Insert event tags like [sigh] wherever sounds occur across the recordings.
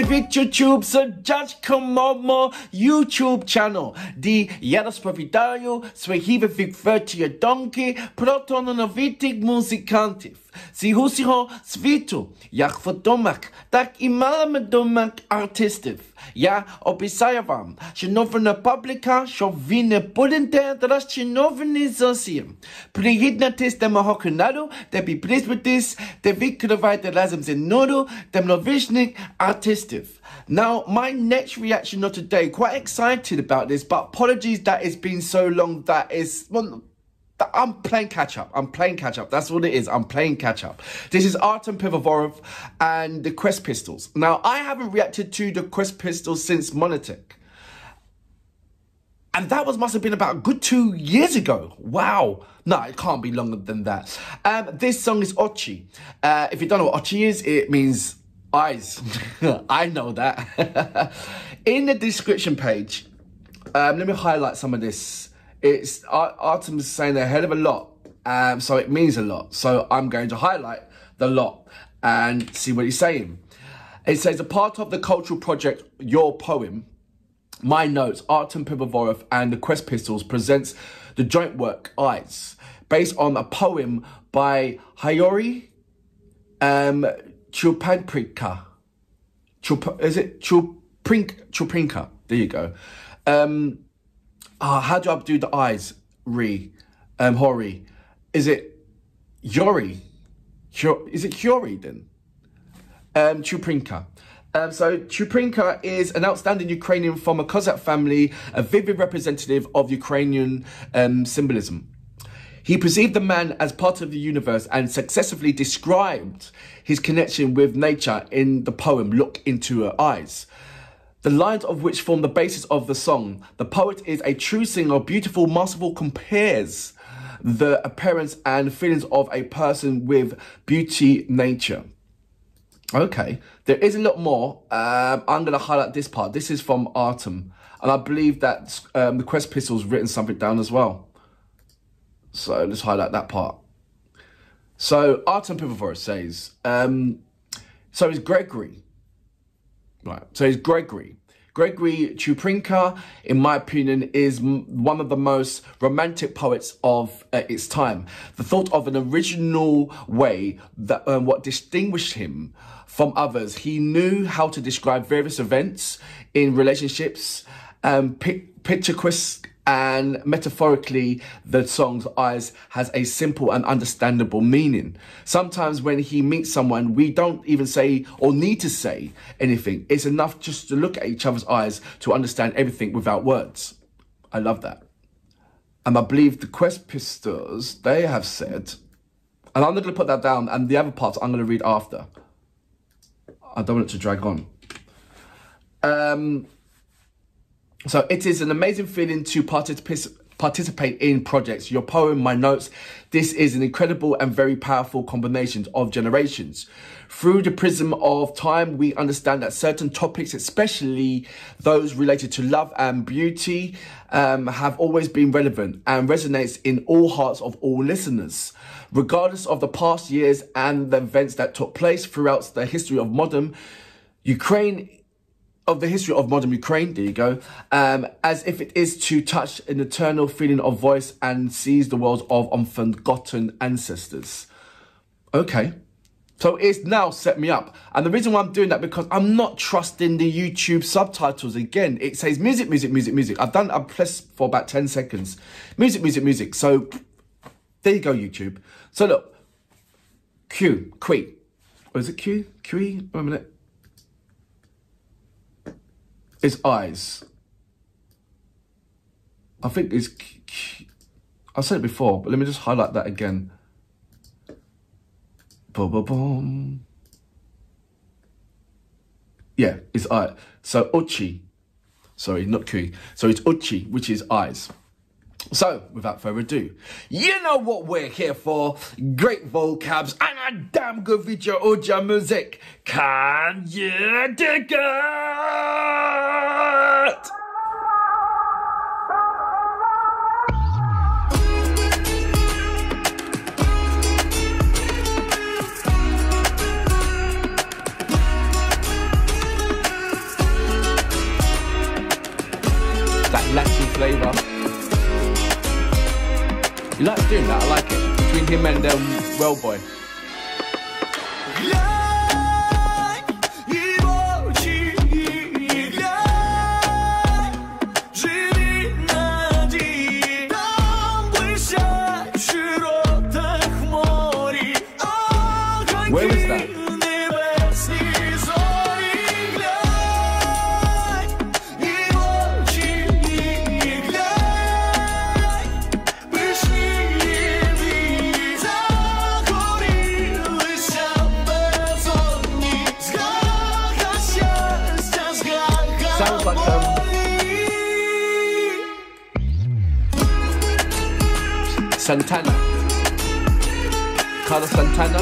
Victor Tube, so just Komomo YouTube channel. Di ja rozpowiadają swoich wychwycie donki protonowitych muzykantów. Si husiho switu, jak domach, tak i mamy domak artystów. Ja że nowa publika, winne budente, czy nowy zasiem. Przyjedna tis dem hokunadu, der bi prisbetis, der wykrywaite razem ze nodu, dem nowicznych artystów. Now, my next reaction not today, quite excited about this, but apologies that it's been so long that is, well, I'm playing catch up. I'm playing catch up. That's what it is. I'm playing catch up. This is Artem Pivovarov and the Quest Pistols. Now, I haven't reacted to the Quest Pistols since Monatik. And that was must have been about a good two years ago. Wow. No, it can't be longer than that. Um, this song is Ochi. Uh, if you don't know what Ochi is, it means eyes. [laughs] I know that. [laughs] In the description page, um, let me highlight some of this. It's Artem's saying a hell of a lot, um, so it means a lot. So I'm going to highlight the lot and see what he's saying. It says, a part of the cultural project, Your Poem, My Notes, Artem Pivovarov and the Quest Pistols presents the joint work, Eyes, based on a poem by Hayori um, Chupanprika. Chup is it Chuprink Chuprinka? There you go. Um, uh, how do I do the eyes? Re, um, Hori. Is it Yori? Is it Yori then? Um, Chuprinka. Um, so Chuprinka is an outstanding Ukrainian from a Cossack family, a vivid representative of Ukrainian um, symbolism. He perceived the man as part of the universe and successfully described his connection with nature in the poem Look Into Her Eyes the lines of which form the basis of the song. The poet is a true singer, beautiful, masterful, compares the appearance and feelings of a person with beauty nature. Okay, there is a lot more. Um, I'm going to highlight this part. This is from Artem, and I believe that um, the Quest Pistols written something down as well. So let's highlight that part. So Artem Pivovarov says, um, so is Gregory. Right, so is Gregory. Gregory Chuprinka, in my opinion, is one of the most romantic poets of uh, its time. The thought of an original way that um, what distinguished him from others. He knew how to describe various events in relationships, um, picturesque and metaphorically the song's eyes has a simple and understandable meaning. Sometimes when he meets someone we don't even say or need to say anything. It's enough just to look at each other's eyes to understand everything without words. I love that. And i believe the quest pistols they have said and i'm not going to put that down and the other parts i'm going to read after. I don't want it to drag on. Um so it is an amazing feeling to participate participate in projects. Your poem, my notes. This is an incredible and very powerful combination of generations. Through the prism of time, we understand that certain topics, especially those related to love and beauty, um, have always been relevant and resonates in all hearts of all listeners. Regardless of the past years and the events that took place throughout the history of modern Ukraine of the history of modern Ukraine, there you go, um, as if it is to touch an eternal feeling of voice and seize the worlds of unforgotten ancestors. Okay. So it's now set me up. And the reason why I'm doing that, because I'm not trusting the YouTube subtitles again. It says music, music, music, music. I've done, I've pressed for about 10 seconds. Music, music, music. So there you go, YouTube. So look, Q, Q. Or is it Q? Q? Wait a minute is eyes. I think it's. I said it before, but let me just highlight that again. Boom, boom, boom. Yeah, it's eye. So uchi, sorry, not kui. So it's uchi, which is eyes. So, without further ado, you know what we're here for. Great vocabs and a damn good video audio music. Can you dig it? You like doing that? I like it. Between him and um, Wellboy. Santana. Carlos Santana.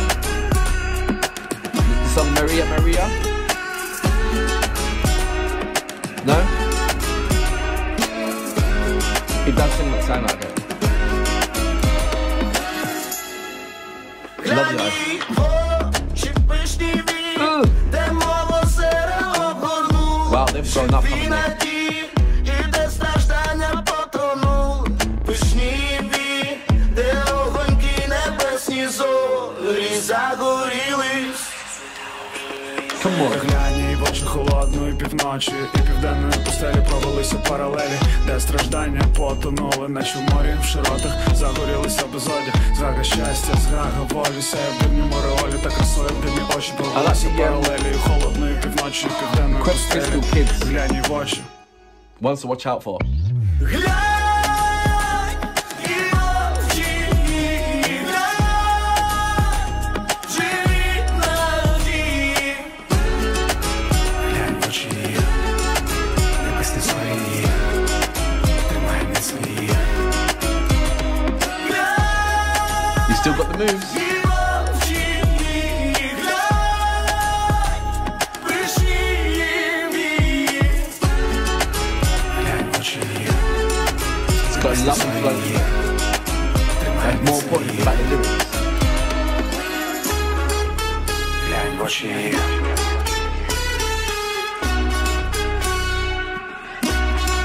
The song Maria Maria. No? He does that sound like that. Love you Wow, they've grown up, haven't? Глянь в очі холодної півночі І південної пустелі провелися паралелі, де страждання потонули, наче в морі в широтах загорілися безодя. Згага щастя, згага волі, сяє в дивні мореолі Та красою в дивні очі провелися паралелі Холодної півночі, південної пустелі. Глянь в очі. To watch out for. Still got the moves. It's got a lovely flow to it. And more importantly, about the lyrics.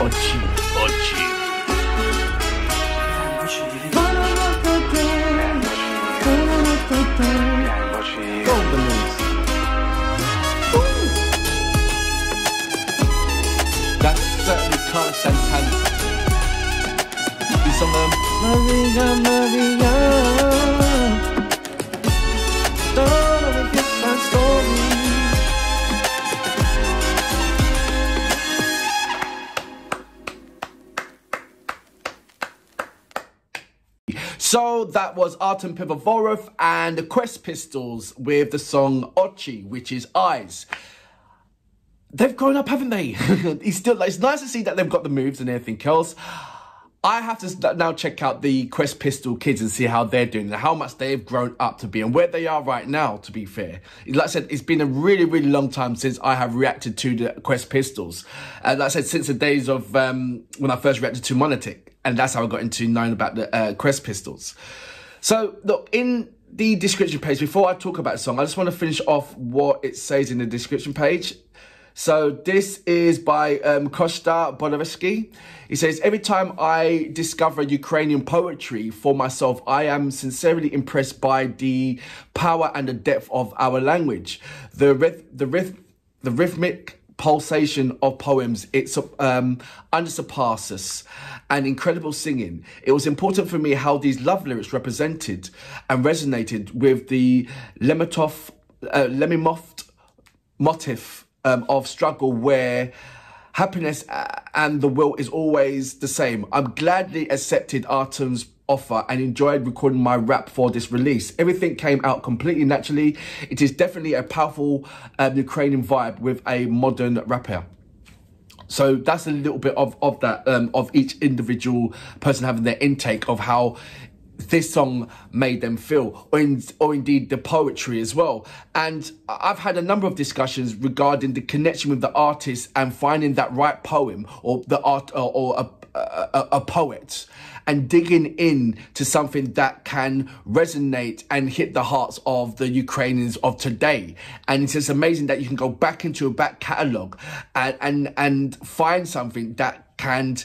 Ochi, Ochi. Maria, Maria. So that was Artem Pivovarov and the Quest Pistols with the song Ochi, which is Eyes. They've grown up, haven't they? [laughs] It's nice to see that they've got the moves and everything else. I have to now check out the Quest Pistol kids and see how they're doing and how much they've grown up to be and where they are right now, to be fair. Like I said, it's been a really, really long time since I have reacted to the Quest Pistols. And like I said, since the days of um, when I first reacted to Monatik. And that's how I got into knowing about the uh, Quest Pistols. So, look, in the description page, before I talk about the song, I just want to finish off what it says in the description page. So this is by um, Kosta. He says, every time I discover Ukrainian poetry for myself, I am sincerely impressed by the power and the depth of our language. The, ryth- the, ryth- the rhythmic pulsation of poems, it's um, unsurpasses and incredible singing. It was important for me how these love lyrics represented and resonated with the Lemitov, uh, Lemimov motif um, of struggle where happiness and the will is always the same. I'm gladly accepted Artem's offer and enjoyed recording my rap for this release. Everything came out completely naturally. It is definitely a powerful um, Ukrainian vibe with a modern rapper. So that's a little bit of, of that, um, of each individual person having their intake of how this song made them feel, or, in, or indeed the poetry as well. And I've had a number of discussions regarding the connection with the artist and finding that right poem or the art or, or a, a, a poet and digging in to something that can resonate and hit the hearts of the Ukrainians of today. And it's just amazing that you can go back into a back catalogue and, and, and find something that can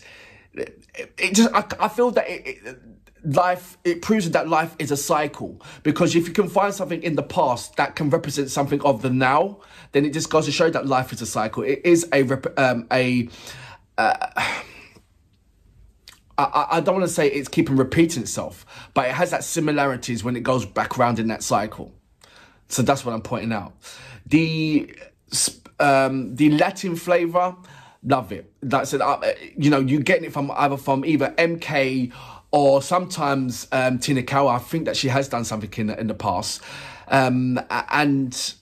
it, just I, I feel that it, it life it proves that life is a cycle. Because if you can find something in the past that can represent something of the now then it just goes to show that life is a cycle. It is a um, a uh, I, I don't want to say it's keeping repeating itself but it has that similarities when it goes back around in that cycle. So that's what i'm pointing out. The um the latin flavor love it. That's it. Uh, you know you're getting it from either from either mk or sometimes um, Tina Karol. I think that she has done something in in the past, um, and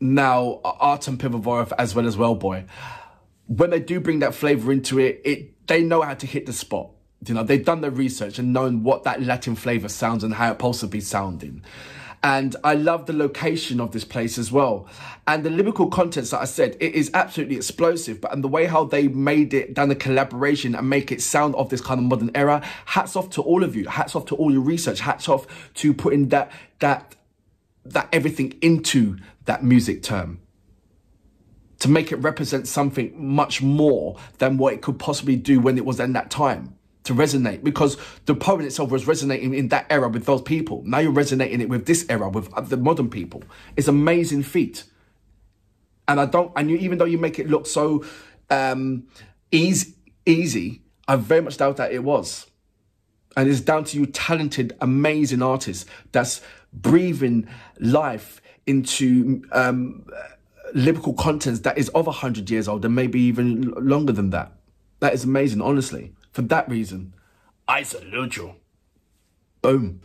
now Artem Pivovarov as well as Wellboy. When they do bring that flavor into it, it they know how to hit the spot. You know, they've done their research and known what that Latin flavor sounds and how it be sounding. And I love the location of this place as well. And the lyrical contents that I said, it is absolutely explosive. But and the way how they made it, done the collaboration and make it sound of this kind of modern era, hats off to all of you. Hats off to all your research. Hats off to putting that that that everything into that music term to make it represent something much more than what it could possibly do when it was in that time to resonate because the poem itself was resonating in that era with those people. Now you're resonating it with this era, with the modern people. It's amazing feat. And I don't, and you, even though you make it look so um, easy, easy, I very much doubt that it was. And it's down to you talented, amazing artists that's breathing life into um, lyrical contents that is of 100 years old and maybe even longer than that. That is amazing, honestly. For that reason, I salute you. Boom.